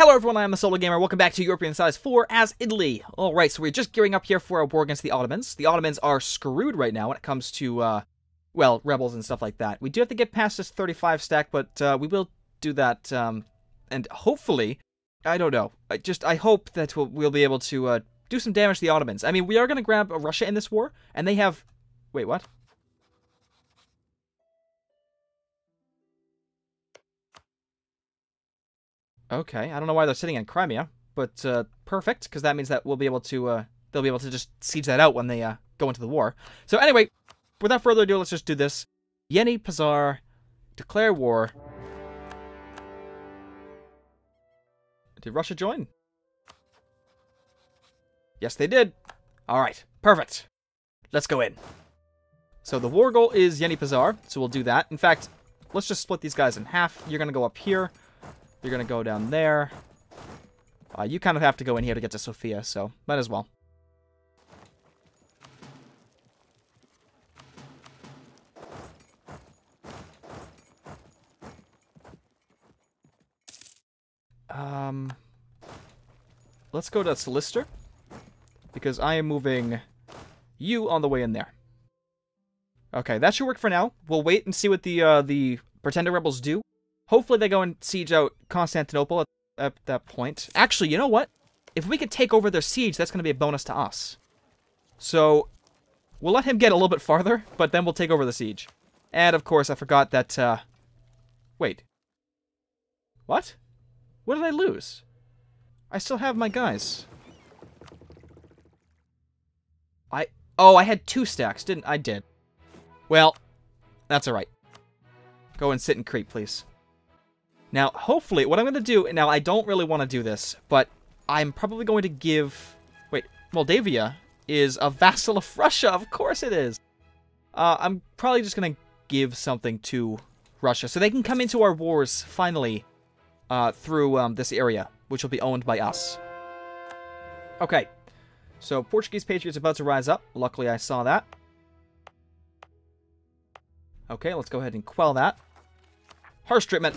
Hello everyone, I am the Solar Gamer. Welcome back to Europa Universalis 4 as Italy. Alright, so we're just gearing up here for a war against the Ottomans. The Ottomans are screwed right now when it comes to, uh, well, rebels and stuff like that. We do have to get past this 35 stack, but uh, we will do that, um, and hopefully, I don't know, I just, I hope that we'll, we'll be able to uh, do some damage to the Ottomans. I mean, we are going to grab Russia in this war, and they have, wait, what? Okay, I don't know why they're sitting in Crimea, but uh, perfect, because that means that we'll be able to, uh, they'll be able to just siege that out when they uh, go into the war. So anyway, without further ado, let's just do this. Yeni Pazar, declare war. Did Russia join? Yes, they did. All right, perfect. Let's go in. So the war goal is Yeni Pazar, so we'll do that. In fact, let's just split these guys in half. You're going to go up here. You're going to go down there. Uh, you kind of have to go in here to get to Sofia, so might as well. Um, let's go to Silister, because I am moving you on the way in there. Okay, that should work for now. We'll wait and see what the uh, the Pretender Rebels do. Hopefully they go and siege out Constantinople at, at that point. Actually, you know what? If we could take over their siege, that's going to be a bonus to us. So, we'll let him get a little bit farther, but then we'll take over the siege. And, of course, I forgot that, uh... Wait. What? What did I lose? I still have my guys. I... Oh, I had two stacks, didn't I? did. Well, that's alright. Go and sit and creep, please. Now, hopefully, what I'm going to do... Now, I don't really want to do this, but I'm probably going to give... Wait, Moldavia is a vassal of Russia. Of course it is. Uh, I'm probably just going to give something to Russia so they can come into our wars, finally, uh, through um, this area, which will be owned by us. Okay, so Portuguese Patriots about to rise up. Luckily, I saw that. Okay, let's go ahead and quell that. Harsh treatment.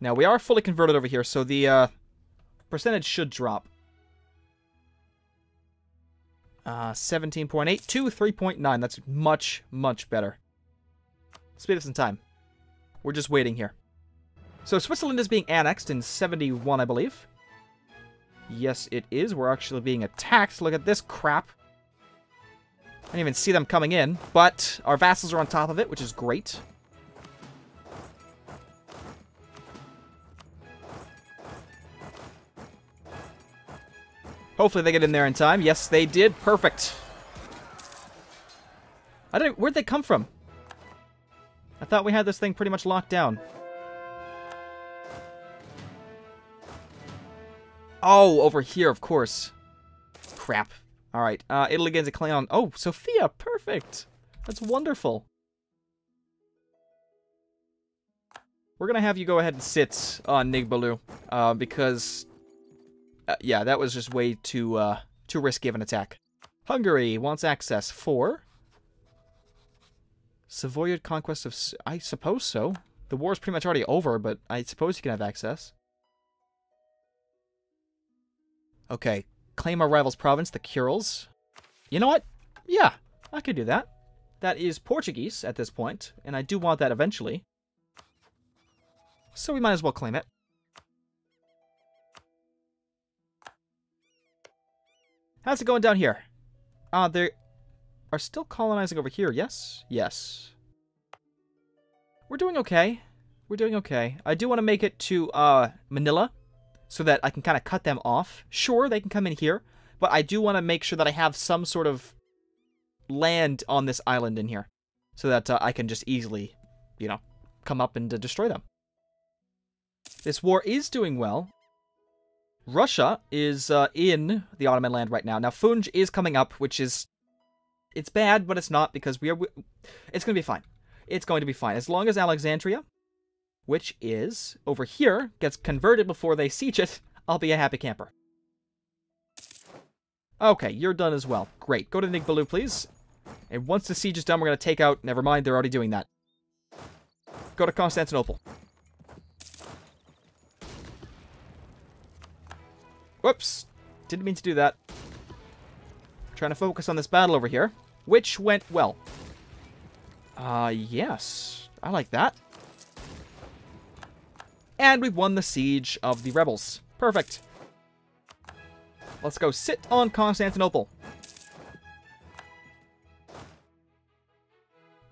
Now, we are fully converted over here, so the uh, percentage should drop. Uh, 17.8 to 3.9. That's much, much better. Speed us in time. We're just waiting here. So Switzerland is being annexed in 71, I believe. Yes, it is. We're actually being attacked. Look at this crap. I didn't even see them coming in, but our vassals are on top of it, which is great. Hopefully they get in there in time. Yes, they did. Perfect. I don't. Where'd they come from? I thought we had this thing pretty much locked down. Oh, over here, of course. Crap. All right. Uh, Italy gains a claim on. Oh, Sofia. Perfect. That's wonderful. We're gonna have you go ahead and sit on Nigbalu, uh, because uh, yeah, that was just way too uh, too risky of an attack. Hungary wants access for Savoyard conquest of. I suppose so. The war is pretty much already over, but I suppose you can have access. Okay, claim our rival's province, the Kurils. You know what? Yeah, I could do that. That is Portuguese at this point, and I do want that eventually. So we might as well claim it. How's it going down here? Uh, they are still colonizing over here, yes? Yes. We're doing okay. We're doing okay. I do want to make it to uh, Manila so that I can kind of cut them off. Sure, they can come in here, but I do want to make sure that I have some sort of land on this island in here so that uh, I can just easily, you know, come up and uh, destroy them. This war is doing well. Russia is uh, in the Ottoman land right now. Now, Funj is coming up, which is... It's bad, but it's not, because we are... It's going to be fine. It's going to be fine. As long as Alexandria, which is over here, gets converted before they siege it, I'll be a happy camper. Okay, you're done as well. Great. Go to Nigbalu, please. And once the siege is done, we're going to take out... Never mind, they're already doing that. Go to Constantinople. Whoops. Didn't mean to do that. Trying to focus on this battle over here, which went well. Uh, yes. I like that. And we've won the siege of the rebels. Perfect. Let's go sit on Constantinople.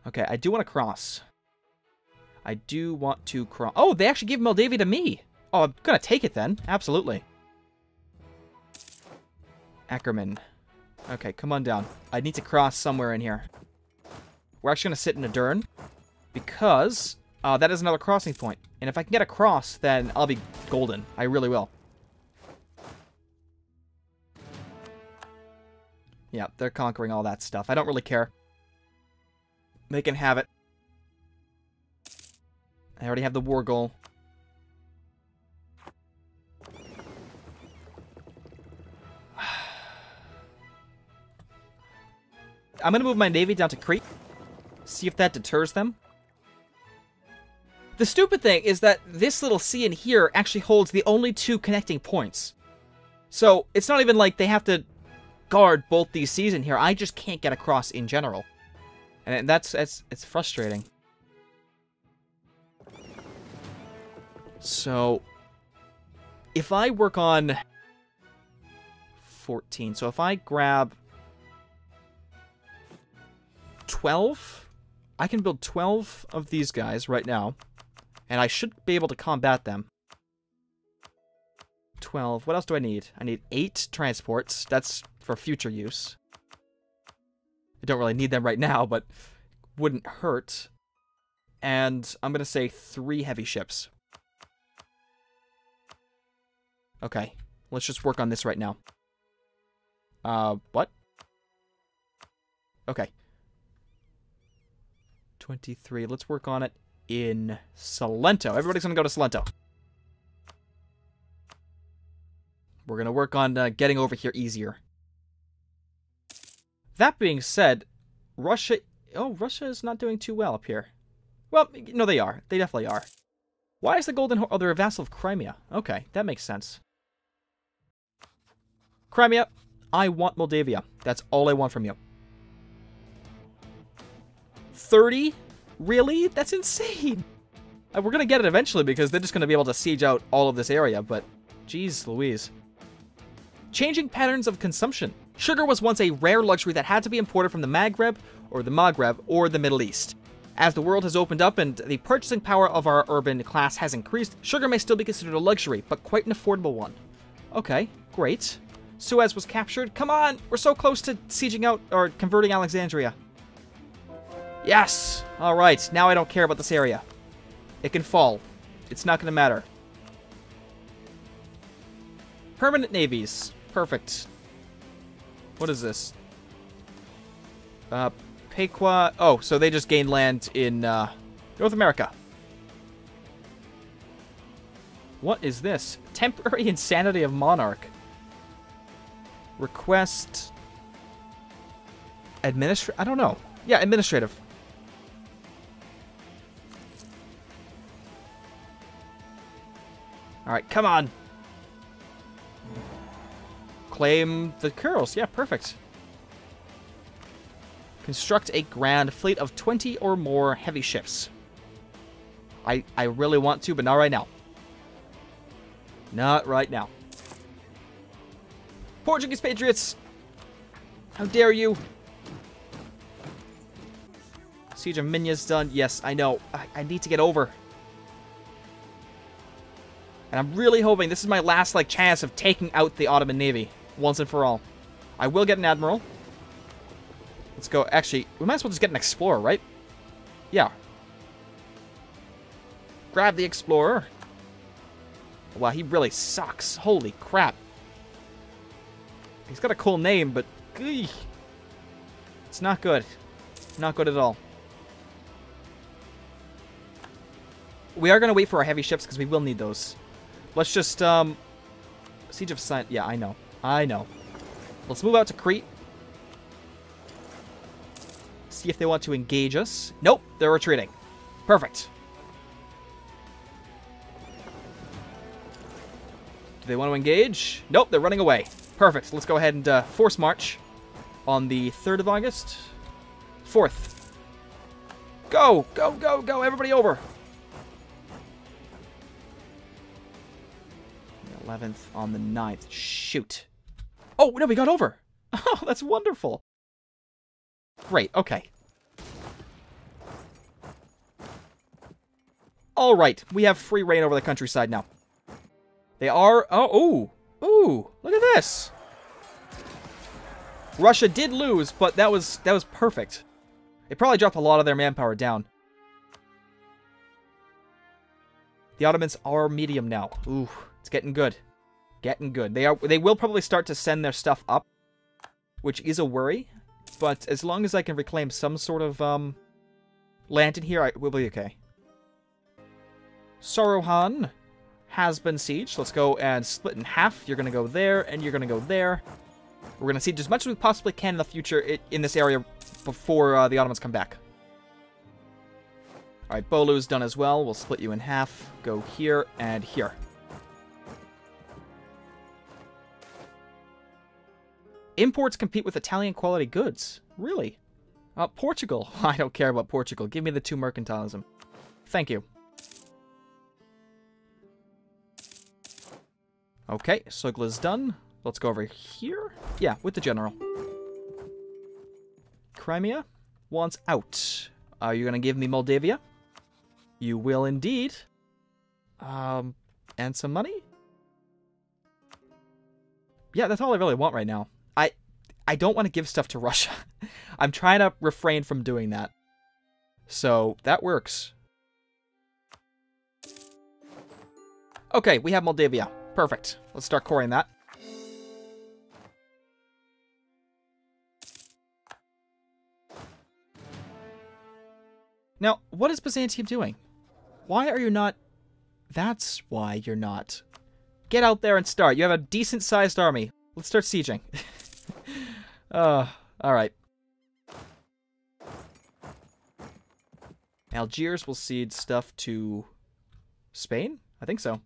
Okay, I do want to cross. I do want to cross. Oh, they actually gave Moldavia to me. Oh, I'm going to take it then. Absolutely. Akkerman. Okay, come on down. I need to cross somewhere in here. We're actually going to sit in Adern because uh, that is another crossing point. And if I can get across, then I'll be golden. I really will. Yeah, they're conquering all that stuff. I don't really care. They can have it. I already have the war goal. I'm going to move my navy down to Crete. See if that deters them. The stupid thing is that this little sea in here actually holds the only two connecting points. So it's not even like they have to guard both these seas in here. I just can't get across in general. And that's, that's it's frustrating. So, if I work on 14, so if I grab 12, I can build 12 of these guys right now, and I should be able to combat them. 12. What else do I need? I need 8 transports. That's for future use. I don't really need them right now, but wouldn't hurt. And I'm going to say 3 heavy ships. Okay, let's just work on this right now. Uh, what? Okay. 23. Let's work on it in Salento. Everybody's going to go to Salento. We're going to work on uh, getting over here easier. That being said, Russia... Oh, Russia is not doing too well up here. Well, no, they are. They definitely are. Why is the Golden... Ho oh, they're a vassal of Crimea. Okay, that makes sense. Crimea, I want Moldavia. That's all I want from you. 30? Really? That's insane. Uh, we're going to get it eventually because they're just going to be able to siege out all of this area, but geez Louise. Changing patterns of consumption. Sugar was once a rare luxury that had to be imported from the Maghreb, or the Maghreb, or the Middle East. As the world has opened up and the purchasing power of our urban class has increased, sugar may still be considered a luxury, but quite an affordable one. Okay, great. Suez was captured. Come on! We're so close to sieging out, or converting Alexandria. Yes! Alright, now I don't care about this area. It can fall. It's not going to matter. Permanent navies. Perfect. What is this? Uh, Pequa... Oh, so they just gained land in, uh, North America. What is this? Temporary insanity of monarch. Request... Administrative? I don't know. Yeah, administrative. Alright, come on. Claim the curls. Yeah, perfect. Construct a grand fleet of 20 or more heavy ships. I, I really want to, but not right now. Not right now. Portuguese Patriots! How dare you! Siege of Minya's done. Yes, I know. I, I need to get over. And I'm really hoping this is my last like chance of taking out the Ottoman Navy once and for all. I will get an admiral. Let's go. Actually, we might as well just get an explorer, right? Yeah. Grab the explorer. Wow, he really sucks. Holy crap. He's got a cool name, but it's not good. Not good at all. We are going to wait for our heavy ships because we will need those. Let's just, um... Siege of Sign... Yeah, I know. I know. Let's move out to Crete. See if they want to engage us. Nope, they're retreating. Perfect. Do they want to engage? Nope, they're running away. Perfect. Let's go ahead and uh, force march on the 3rd of August. 4th. Go, go, go, go, everybody over. 11th on the 9th. Shoot. Oh, no, we got over. Oh, that's wonderful. Great, okay. All right, we have free reign over the countryside now. They are... Oh, ooh. Ooh, look at this. Russia did lose, but that was that was perfect. They probably dropped a lot of their manpower down. The Ottomans are medium now. Ooh, it's getting good. Getting good. They are they will probably start to send their stuff up which is a worry. But as long as I can reclaim some sort of um, land in here, I will be okay. Saruhan has been sieged. Let's go and split in half. You're going to go there, and you're going to go there. We're going to siege as much as we possibly can in the future in this area before uh, the Ottomans come back. Alright, Bolu's done as well. We'll split you in half. Go here and here. Imports compete with Italian quality goods. Really? Uh, Portugal. I don't care about Portugal. Give me the two mercantilism. Thank you. Okay, Sugla's done. Let's go over here. Yeah, with the general. Crimea wants out. Are you going to give me Moldavia? You will indeed. Um, and some money? Yeah, that's all I really want right now. I don't want to give stuff to Russia. I'm trying to refrain from doing that. So that works. Okay, we have Moldavia. Perfect. Let's start coring that. Now, what is Byzantium doing? Why are you not... That's why you're not. Get out there and start. You have a decent-sized army. Let's start sieging. Uh, alright. Algiers will cede stuff to Spain? I think so.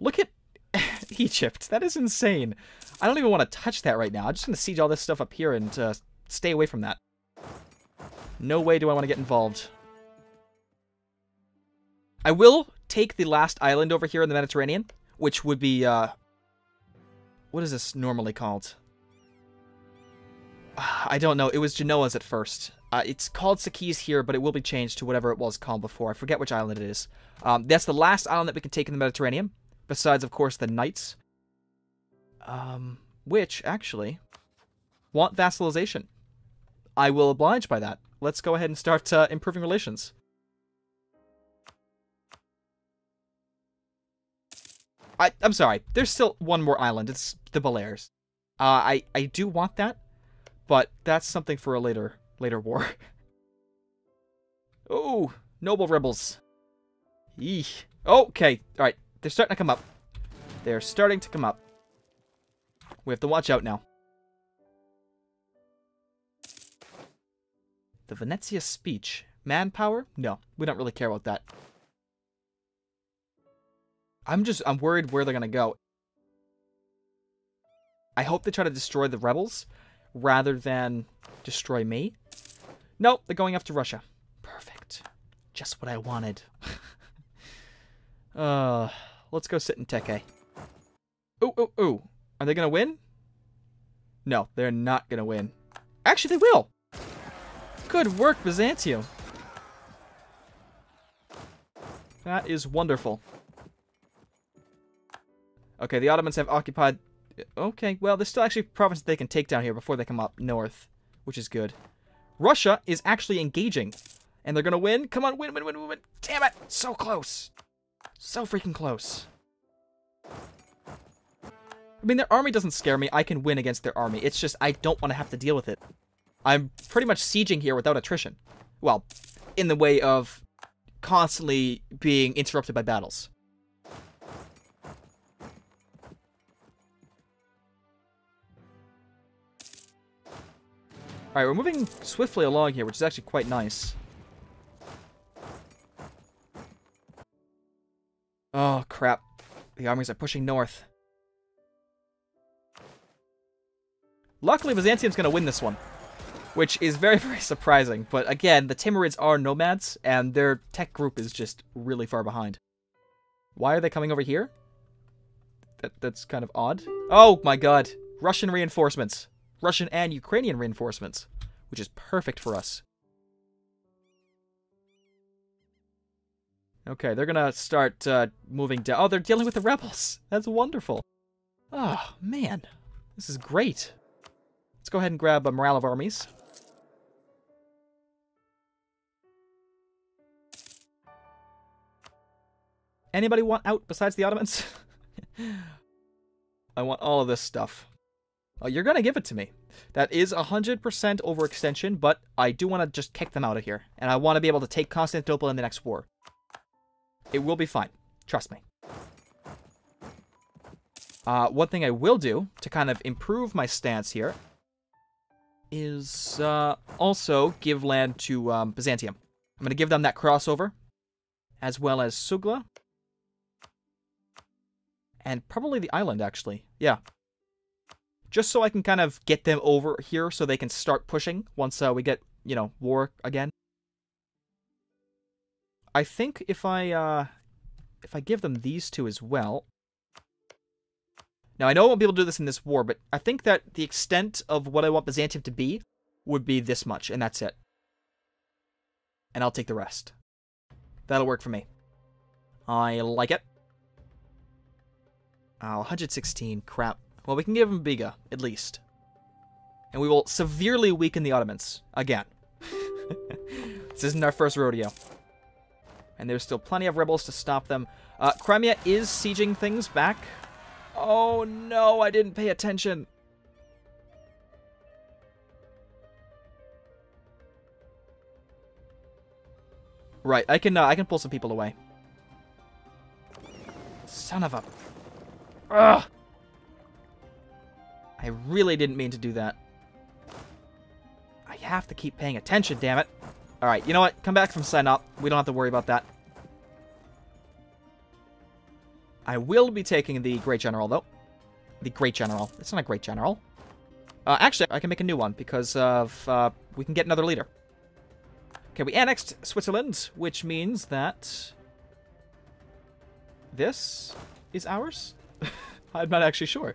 Look at Egypt. That is insane. I don't even want to touch that right now. I'm just going to siege all this stuff up here and uh, stay away from that. No way do I want to get involved. I will take the last island over here in the Mediterranean, which would be, uh... What is this normally called? I don't know. It was Genoa's at first. Uh, it's called Sakis here, but it will be changed to whatever it was called before. I forget which island it is. Um, that's the last island that we can take in the Mediterranean, besides, of course, the Knights. Um, which, actually, want vassalization. I will oblige by that. Let's go ahead and start uh, improving relations. I, I'm sorry. There's still one more island. It's the Balears. Uh, I, I do want that. But that's something for a later later war. oh, noble rebels. Eesh. Okay, alright. They're starting to come up. They're starting to come up. We have to watch out now. The Venezia speech. Manpower? No, we don't really care about that. I'm just, I'm worried where they're going to go. I hope they try to destroy the rebels, rather than destroy me. Nope, they're going after Russia. Perfect. Just what I wanted. uh, let's go sit in Teke. Ooh, ooh, ooh. Are they going to win? No, they're not going to win. Actually, they will. Good work, Byzantium. That is wonderful. Okay, the Ottomans have occupied Okay, well, there's still actually provinces they can take down here before they come up north, which is good. Russia is actually engaging, and they're gonna win. Come on, win, win, win, win, win. Damn it! So close. So freaking close. I mean, their army doesn't scare me. I can win against their army. It's just I don't want to have to deal with it. I'm pretty much sieging here without attrition. Well, in the way of constantly being interrupted by battles. Alright, we're moving swiftly along here, which is actually quite nice. Oh, crap. The armies are pushing north. Luckily, Byzantium's going to win this one, which is very, very surprising. But again, the Timurids are nomads, and their tech group is just really far behind. Why are they coming over here? That That's kind of odd. Oh, my God. Russian reinforcements. Russian and Ukrainian reinforcements, which is perfect for us. Okay, they're gonna start uh, moving down. Oh, they're dealing with the rebels. That's wonderful. Oh, man. This is great. Let's go ahead and grab a morale of armies. Anybody want out besides the Ottomans? I want all of this stuff. Oh, you're gonna give it to me. That is 100% overextension, but I do want to just kick them out of here. And I want to be able to take Constantinople in the next war. It will be fine. Trust me. Uh, one thing I will do to kind of improve my stance here is uh, also give land to um, Byzantium. I'm going to give them that crossover, as well as Sugla, and probably the island, actually. Yeah. Just so I can kind of get them over here so they can start pushing once uh, we get, you know, war again. I think if I, uh, if I give them these two as well... Now, I know I won't be able to do this in this war, but I think that the extent of what I want Byzantium to be would be this much, and that's it. And I'll take the rest. That'll work for me. I like it. Oh, 116. Crap. Well, we can give them Biga, at least. And we will severely weaken the Ottomans. Again. this isn't our first rodeo. And there's still plenty of rebels to stop them. Uh, Crimea is sieging things back. Oh no, I didn't pay attention. Right, I can uh, I can pull some people away. Son of a Ugh! I really didn't mean to do that. I have to keep paying attention, damn it. Alright, you know what? Come back from Sinop. We don't have to worry about that. I will be taking the Great General, though. The Great General. It's not a Great General. Uh, actually, I can make a new one because of, uh, we can get another leader. Okay, we annexed Switzerland, which means that this is ours. I'm not actually sure.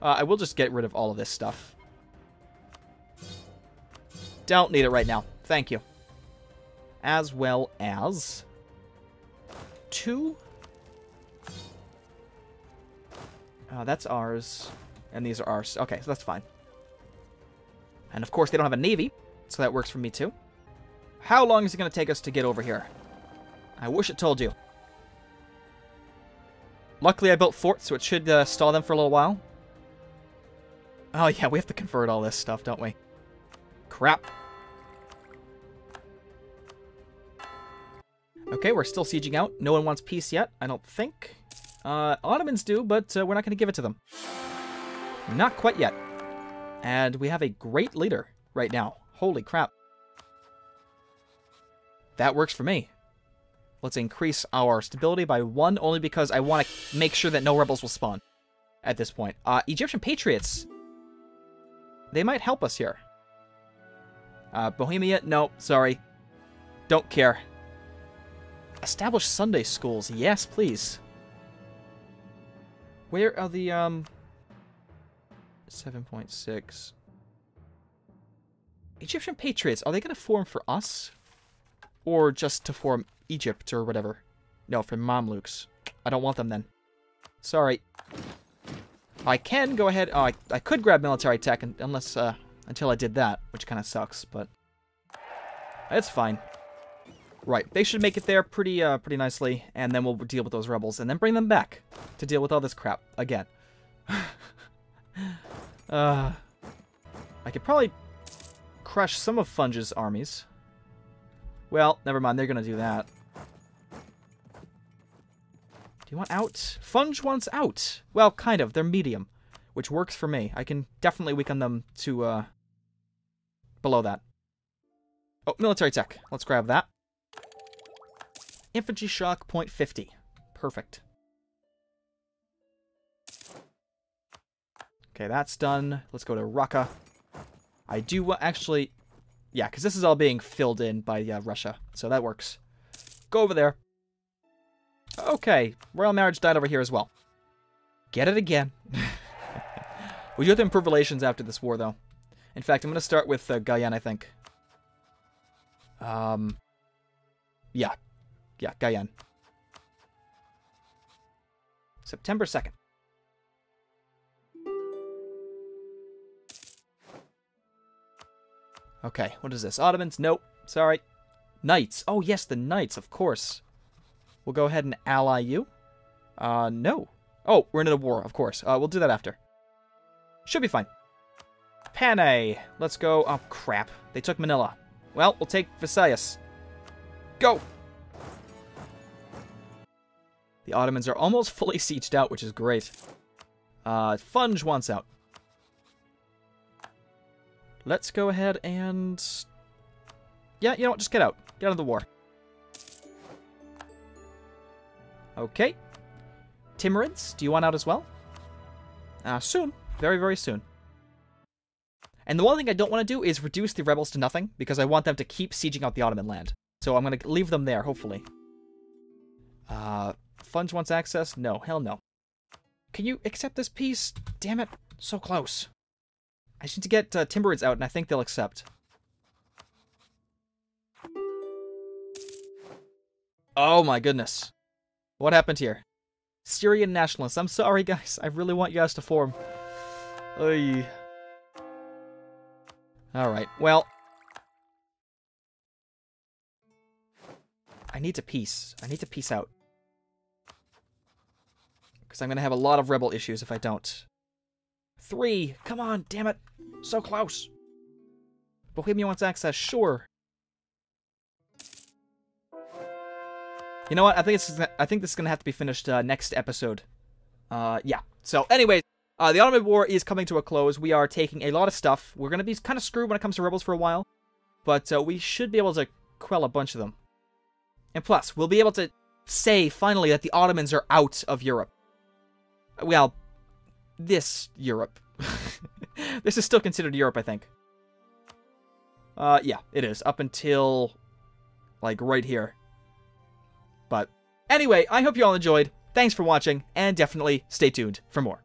Uh, I will just get rid of all of this stuff. Don't need it right now. Thank you. As well as... Two... Uh, that's ours. And these are ours. Okay, so that's fine. And of course, they don't have a navy, so that works for me too. How long is it going to take us to get over here? I wish it told you. Luckily, I built forts, so it should uh, stall them for a little while. Oh, yeah, we have to convert all this stuff, don't we? Crap. Okay, we're still sieging out. No one wants peace yet, I don't think. Uh, Ottomans do, but uh, we're not going to give it to them. Not quite yet. And we have a great leader right now. Holy crap. That works for me. Let's increase our stability by one, only because I want to make sure that no rebels will spawn at this point. Uh, Egyptian Patriots. They might help us here. Uh, Bohemia, no, sorry. Don't care. Establish Sunday schools, yes, please. Where are the, um... 7.6... Egyptian Patriots, are they going to form for us? Or just to form Egypt or whatever. No, for Mamluks. I don't want them then. Sorry. I can go ahead... Oh, I, I could grab military tech and, unless... Uh, until I did that, which kind of sucks, but... It's fine. Right, they should make it there pretty uh, pretty nicely, and then we'll deal with those rebels, and then bring them back to deal with all this crap again. uh, I could probably crush some of Funj's armies. Well, never mind, they're to do that. Do you want out? Funj wants out. Well, kind of. They're medium, which works for me. I can definitely weaken them to uh, below that. Oh, military tech. Let's grab that. Infantry shock, point 50. Perfect. Okay, that's done. Let's go to Raqqa. I do want actually... Yeah, because this is all being filled in by uh, Russia, so that works. Go over there. Okay, royal marriage died over here as well. Get it again. we do have to improve relations after this war, though. In fact, I'm going to start with uh, I think. Um, yeah. Yeah, Guyenne. September 2nd. Okay, what is this? Ottomans? Nope. Sorry. Knights. Oh, yes, the Knights, of course. We'll go ahead and ally you. Uh, no. Oh, we're in a war, of course. Uh, we'll do that after. Should be fine. Panay. Let's go. Oh, crap. They took Manila. Well, we'll take Visayas. Go! The Ottomans are almost fully sieged out, which is great. Uh, Funj wants out. Let's go ahead and... Yeah, you know what? Just get out. Get out of the war. Okay. Timurids, do you want out as well? Uh, soon. Very, very soon. And the one thing I don't want to do is reduce the rebels to nothing, because I want them to keep sieging out the Ottoman land. So I'm going to leave them there, hopefully. Uh, Funj wants access? No, hell no. Can you accept this peace? Damn it, so close. I just need to get uh, out, and I think they'll accept. Oh my goodness. What happened here? Syrian nationalists. I'm sorry, guys. I really want you guys to form. Oy. Alright, well. I need to peace. I need to peace out. Because I'm going to have a lot of rebel issues if I don't. Three! Come on, damn it! So close! Bohemia wants access, sure. You know what? I think it's. I think this is gonna have to be finished uh, next episode. Uh, yeah. So, anyways, uh, the Ottoman War is coming to a close. We are taking a lot of stuff. We're gonna be kind of screwed when it comes to rebels for a while, but uh, we should be able to quell a bunch of them. And plus, we'll be able to say finally that the Ottomans are out of Europe. Well, this Europe. this is still considered Europe, I think. Uh, yeah, it is up until like right here. But anyway, I hope you all enjoyed. Thanks for watching, and definitely stay tuned for more.